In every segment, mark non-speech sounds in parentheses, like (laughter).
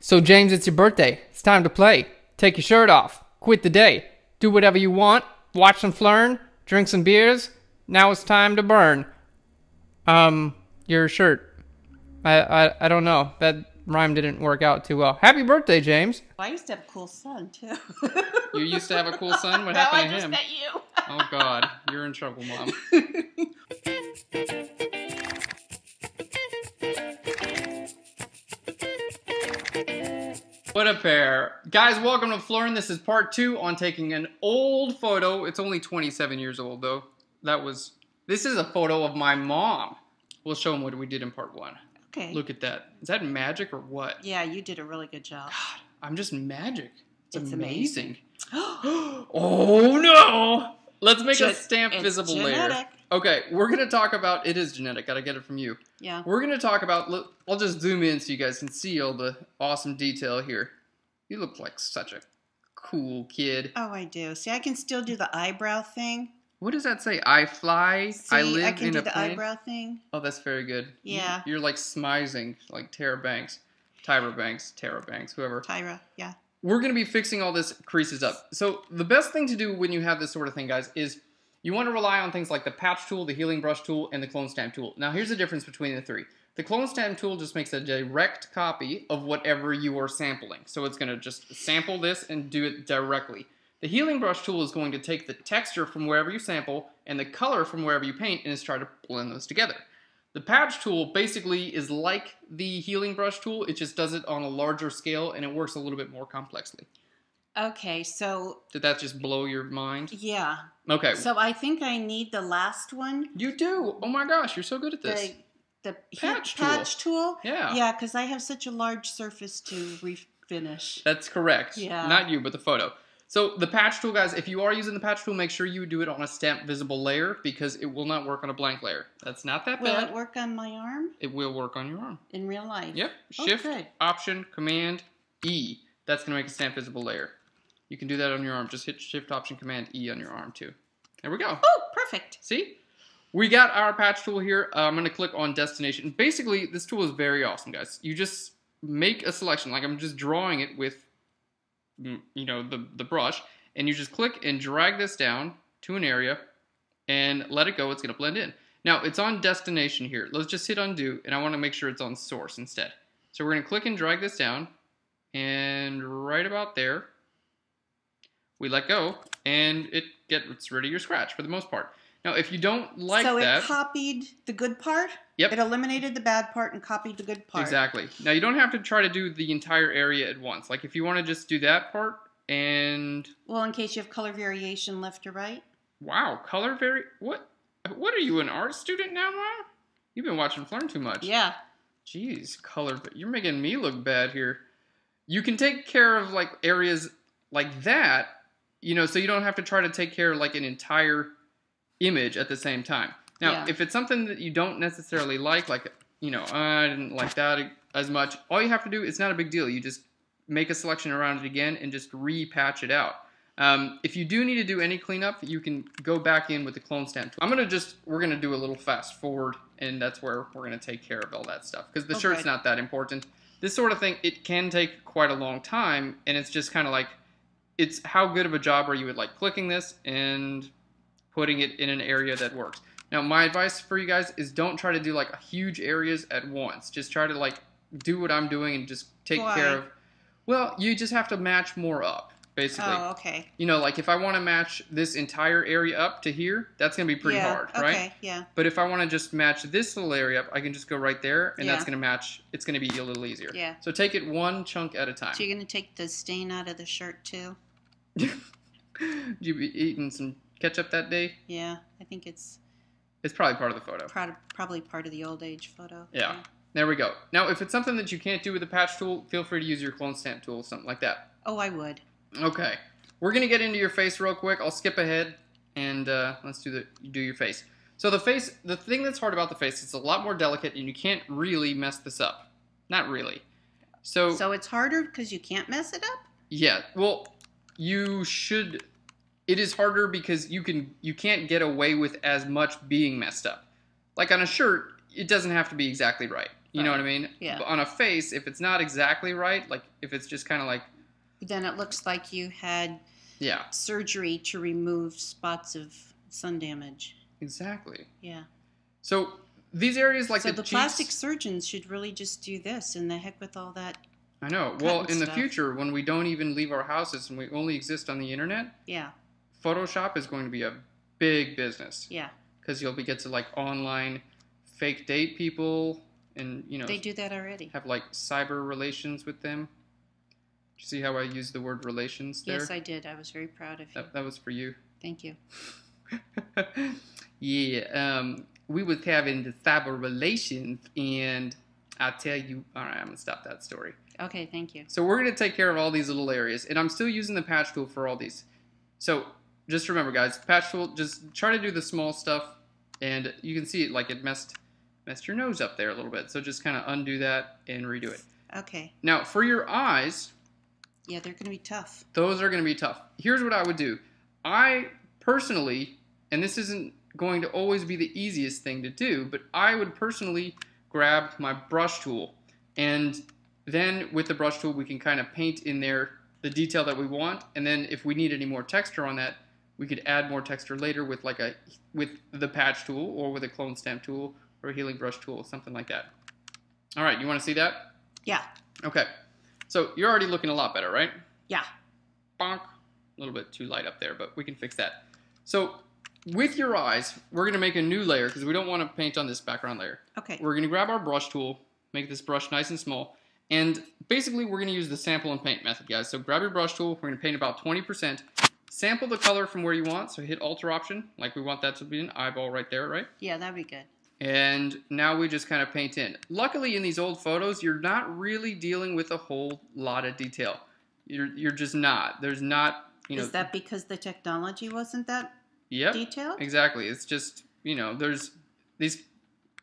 So, James, it's your birthday. It's time to play. Take your shirt off. Quit the day. Do whatever you want. Watch some Phlearn. Drink some beers. Now it's time to burn. Um, your shirt. I, I, I don't know. That rhyme didn't work out too well. Happy birthday, James. I used to have a cool son too. (laughs) You used to have a cool son? What (laughs) now I happened to just him? met you. Oh, God. You're in trouble, Mom. (laughs) What a pair. Guys, welcome to Phlearn. This is part two on taking an old photo. It's only 27 years old, though. That was. This is a photo of my mom. We'll show them what we did in part one. Okay. Look at that. Is that magic or what? Yeah, you did a really good job. God, I'm just magic. It's, It's amazing. it's (gasps) (gasps) oh no! Let's make a stamp visible layer. genetic. Okay, we're gonna talk about. It is genetic. Gotta get it from you. Yeah. We're gonna talk about. look, I'll just zoom in so you guys can see all the awesome detail here. You look like such a cool kid. Oh, I do. See, I can still do the eyebrow thing. What does that say? I fly. See, I live I can in do a the plane. eyebrow thing. Oh, that's very good. Yeah. You're like smizing, like Tara Banks, Tyra Banks, Tara Banks, whoever. Tyra. Yeah. we're going to be fixing all this creases up. So the best thing to do when you have this sort of thing, guys, is you want to rely on things like the patch tool, the healing brush tool, and the clone stamp tool. Now here's the difference between the three. The clone stamp tool just makes a direct copy of whatever you are sampling. So it's going to just sample this and do it directly. The healing brush tool is going to take the texture from wherever you sample and the color from wherever you paint and is try to blend those together. The patch tool basically is like the healing brush tool, it just does it on a larger scale and it works a little bit more complexly. Okay, so Did that just blow your mind? yeah. Okay. So I think I need the last one. you do. Oh my gosh, you're so good at this. The the he- Patch tool. patch tool. Yeah. Yeah, because I have such a large surface to refinish. That's correct. Yeah. Not you, but the photo. So the patch tool, guys, if you are using the patch tool, make sure you do it on a stamp visible layer because it will not work on a blank layer. That's not that Will bad. Will it work on my arm It will work on your arm. in real life? Yep. Oh, Shift. Option, Command, E. That's going to make a stamp visible layer. You can do that on your arm. Just hit Shift, Option, Command, E on your arm too. There we go. Oh, perfect. See? We got our patch tool here. Uh, I'm going to click on destination. Basically, this tool is very awesome, guys. You just make a selection. Like I'm just drawing it with, mm, you know, the, the brush. And you just click and drag this down to an area and let it go. It's going to blend in. Now, it's on destination here. Let's just hit undo, and I want to make sure it's on source instead. So we're going to click and drag this down. And right about there, we let go, and it gets rid of your scratch for the most part. Now, if you don't like so that, it copied the good part. Yep. It eliminated the bad part and copied the good part. exactly. Now, you don't have to try to do the entire area at once. Like, if you want to just do that part, and Well, in case you have color variation left or right. wow, color very what? What are you, an art student now, Mom? You've been watching Phlearn too much. Yeah. Jeez, color. You're making me look bad here. You can take care of like areas like that, you know, so you don't have to try to take care of like an entire image at the same time. Now, Yeah. if it's something that you don't necessarily like, like you know, I didn't like that as much. All you have to do, it's not a big deal. You just make a selection around it again and just repatch it out. Um, if you do need to do any cleanup, you can go back in with the clone stamp tool. I'm gonna just we're gonna do a little fast forward, and that's where we're gonna take care of all that stuff because the Oh, shirt's not that important. This sort of thing it can take quite a long time, and it's just kind of like it's how good of a job are you at like clicking this and putting it in an area that works. Now, my advice for you guys is don't try to do like huge areas at once. Just try to like do what I'm doing and just take Why? care of. Well, you just have to match more up, basically. Oh, okay. You know, like if I want to match this entire area up to here, that's going to be pretty yeah. hard, right? okay. Yeah. But if I want to just match this little area up, I can just go right there, and that's going to match. It's going to be a little easier. Yeah. So take it one chunk at a time. So you're gonna take the stain out of the shirt too? (laughs) Did you be eating some ketchup that day? Yeah. I think it's It's probably part of the photo. probably part of the old age photo. Yeah. There we go. Now, if it's something that you can't do with the patch tool, feel free to use your clone stamp tool, or something like that. Oh, I would. Okay, we're gonna get into your face real quick. I'll skip ahead and uh, let's do the do your face. So the face, the thing that's hard about the face, it's a lot more delicate, and you can't really mess this up. Not really. So, So it's harder because you can't mess it up. yeah, well, you should. It is harder because you can you can't get away with as much being messed up. Like on a shirt, it doesn't have to be exactly right. You know what I mean? Yeah. But on a face, if it's not exactly right, like if it's just kind of like, Then it looks like you had yeah, surgery to remove spots of sun damage. exactly. Yeah. So these areas like so the, the, cheeks, plastic surgeons should really just do this and the heck with all that. I know. Well, in the future, when we don't even leave our houses and we only exist on the internet, Yeah. Photoshop is going to be a big business Yeah. because you'll be get to like online fake date people and you know They do that already. have like cyber relations with them. Did you see how I used the word relations there? Yes, I did. I was very proud of you. that, that was for you. Thank you. (laughs) yeah, um, we was having the cyber relations, and I tell you, all right, I'm gonna stop that story. Okay, thank you. So we're gonna take care of all these little areas, and I'm still using the patch tool for all these. So just remember, guys, patch tool. Just try to do the small stuff, and you can see it like it messed messed your nose up there a little bit. So just kind of undo that and redo it. Okay. Now for your eyes, Yeah, they're going to be tough. those are going to be tough. Here's what I would do. I personally, and this isn't going to always be the easiest thing to do, but I would personally grab my brush tool. And then with the brush tool, we can kind of paint in there the detail that we want. And then if we need any more texture on that, we could add more texture later with like a with the patch tool or with a clone stamp tool or a healing brush tool, something like that. All right, you want to see that? Yeah. Okay. So you're already looking a lot better, right? Yeah. bonk. A little bit too light up there, but we can fix that. So with your eyes, we're going to make a new layer because we don't want to paint on this background layer. Okay. We're going to grab our brush tool, make this brush nice and small, and basically we're going to use the sample and paint method, guys. So grab your brush tool, we're going to paint about 20%. Sample the color from where you want, so hit Alter Option, like we want that to be an eyeball right there, right? Yeah, that'd be good. And now we just kind of paint in. Luckily, in these old photos, you're not really dealing with a whole lot of detail. You're, you're just not. There's not, you know. Is that because the technology wasn't that Yep. detailed? Exactly. It's just, you know, there's these,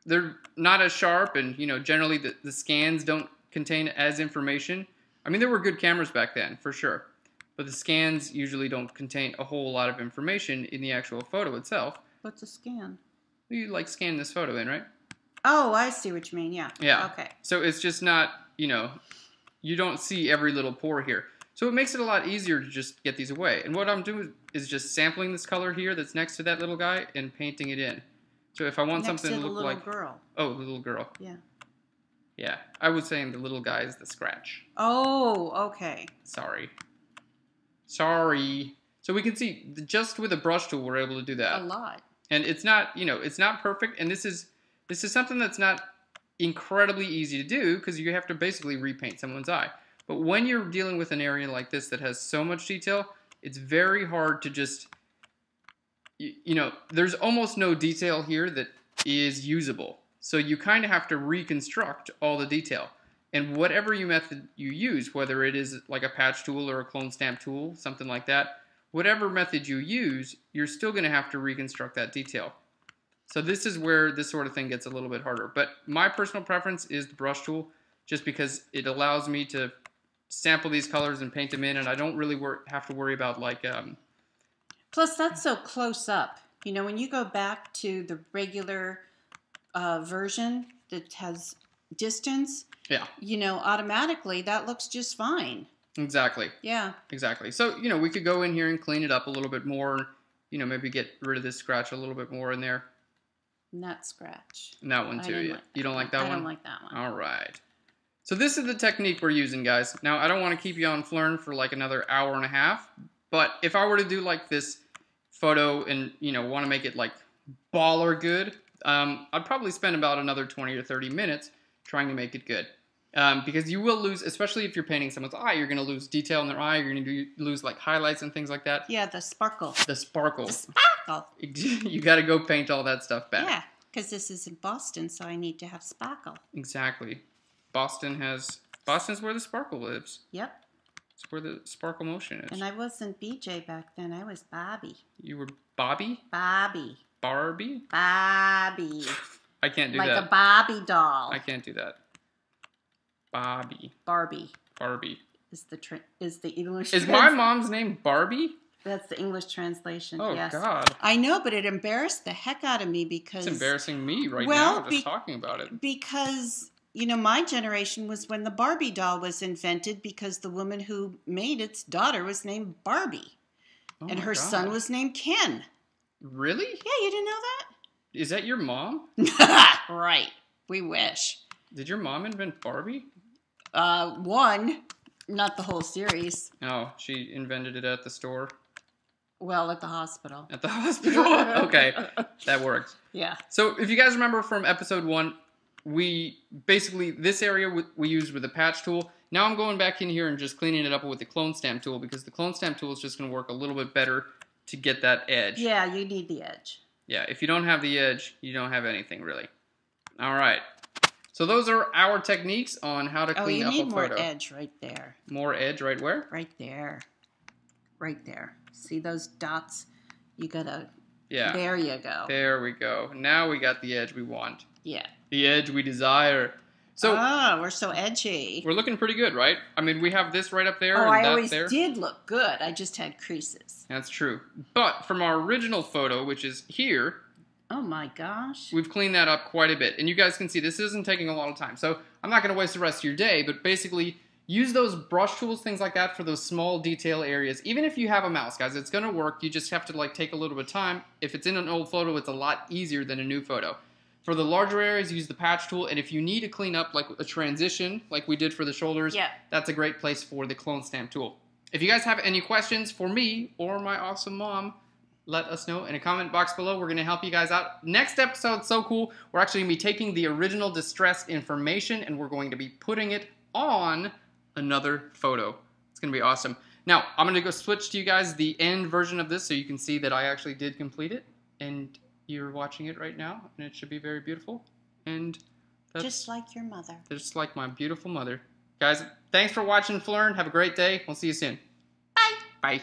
they're not as sharp, and, you know, generally the, the scans don't contain as information. I mean, there were good cameras back then, for sure. But the scans usually don't contain a whole lot of information in the actual photo itself. What's a scan? You like scan this photo in, right? Oh, I see what you mean. Yeah. Yeah. Okay. So it's just not, you know, you don't see every little pore here. So it makes it a lot easier to just get these away. And what I'm doing is just sampling this color here that's next to that little guy and painting it in. So if I want Next something to to look little like, girl. oh, the little girl. Yeah. Yeah, I was saying the little guy is the scratch. Oh, okay. Sorry. Sorry. So we can see just with a brush tool we're able to do that. A lot. and it's not you know it's not perfect and this is this is something that's not incredibly easy to do because you have to basically repaint someone's eye but when you're dealing with an area like this that has so much detail it's very hard to just you, you know there's almost no detail here that is usable so you kind of have to reconstruct all the detail and whatever you method you use whether it is like a patch tool or a clone stamp tool something like that whatever method you use, you're still going to have to reconstruct that detail. So this is where this sort of thing gets a little bit harder. But my personal preference is the brush tool, just because it allows me to sample these colors and paint them in, and I don't really have to worry about like, um, Plus, that's so close up. You know, when you go back to the regular uh, version that has distance, yeah, you know, automatically that looks just fine. exactly, Yeah. exactly. So you know, we could go in here and clean it up a little bit more. You know, maybe get rid of this scratch a little bit more in there. Not scratch. And that one too. Yeah. like You don't like that I one? I don't like that one. All right. So this is the technique we're using, guys. Now I don't want to keep you on Phlearn for like another hour and a half, but if I were to do like this photo and you know want to make it like baller good, um, I'd probably spend about another 20 or 30 minutes trying to make it good. Um, because you will lose, especially if you're painting someone's eye, you're going to lose detail in their eye. You're going to lose like highlights and things like that. Yeah, the sparkle. The sparkle. The sparkle. (laughs) you got to go paint all that stuff back. Yeah, because this is in Boston, so I need to have sparkle. Exactly. Boston has Boston's where the sparkle lives. Yep. It's where the sparkle motion is. And I wasn't BJ back then. I was Bobby. you were Bobby? Bobby. Barbie? Bobby. I can't do like that. Like a Bobby doll. I can't do that. Bobby. Barbie Barbie. is the tr is the English. Is my mom's name Barbie? That's the English translation. Oh yes. God. I know, but it embarrassed the heck out of me because It's embarrassing me right Well, now just be- talking about it. because you know, my generation was when the Barbie doll was invented because the woman who made its daughter was named Barbie Oh and her son was named Ken. Really? Yeah, you didn't know that? Is that your mom? (laughs) right. We wish. Did your mom invent Barbie? Uh, one, not the whole series. Oh, she invented it at the store, Well, at the hospital. at the (laughs) hospital. okay, that works. Yeah. So if you guys remember from episode one, we basically this area we, we used with the patch tool. Now I'm going back in here and just cleaning it up with the clone stamp tool because the clone stamp tool is just going to work a little bit better to get that edge. Yeah, you need the edge. Yeah, if you don't have the edge, you don't have anything really. All right. So those are our techniques on how to oh, clean up. Oh, you need a more photo. edge right there. More edge right where? Right there. Right there. See those dots? You gotta. Yeah. There you go. There we go. Now we got the edge we want. Yeah. The edge we desire. So oh, we're so edgy. we're looking pretty good, right? I mean, we have this right up there Oh, and I that always there. did look good. I just had creases. That's true. But from our original photo, which is here, Oh my gosh. we've cleaned that up quite a bit. And you guys can see this isn't taking a lot of time. So I'm not going to waste the rest of your day, but basically use those brush tools, things like that for those small detail areas. Even if you have a mouse, guys, it's going to work. You just have to like take a little bit of time. If it's in an old photo, it's a lot easier than a new photo. For the larger areas, use the patch tool. And if you need to clean up like a transition, like we did for the shoulders, Yeah. that's a great place for the clone stamp tool. If you guys have any questions for me or my awesome mom, let us know in a comment box below. We're going to help you guys out. Next episode, so cool. We're actually going to be taking the original distressed information and we're going to be putting it on another photo. It's going to be awesome. Now, I'm going to go switch to you guys the end version of this so you can see that I actually did complete it. And you're watching it right now, and it should be very beautiful. And that's Just like your mother. just like my beautiful mother. Guys, thanks for watching Phlearn. Have a great day. We'll see you soon. Bye. Bye.